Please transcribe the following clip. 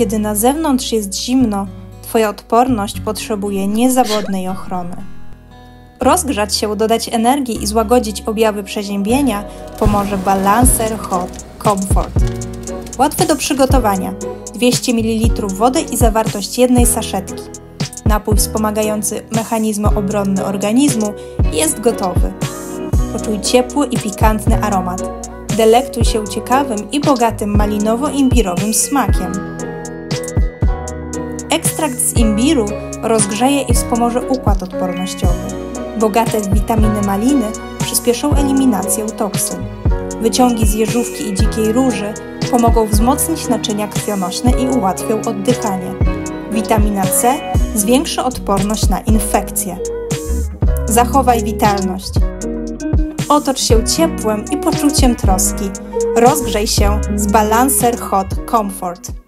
Kiedy na zewnątrz jest zimno, Twoja odporność potrzebuje niezawodnej ochrony. Rozgrzać się, dodać energii i złagodzić objawy przeziębienia pomoże Balancer Hot Comfort. Łatwy do przygotowania. 200 ml wody i zawartość jednej saszetki. Napój wspomagający mechanizmy obronne organizmu jest gotowy. Poczuj ciepły i pikantny aromat. Delektuj się ciekawym i bogatym malinowo-imbirowym smakiem. Ekstrakt z imbiru rozgrzeje i wspomoże układ odpornościowy. Bogate w witaminy maliny przyspieszą eliminację toksyn. Wyciągi z jeżówki i dzikiej róży pomogą wzmocnić naczynia krwionośne i ułatwią oddychanie. Witamina C zwiększy odporność na infekcje. Zachowaj witalność. Otocz się ciepłem i poczuciem troski. Rozgrzej się z Balancer Hot Comfort.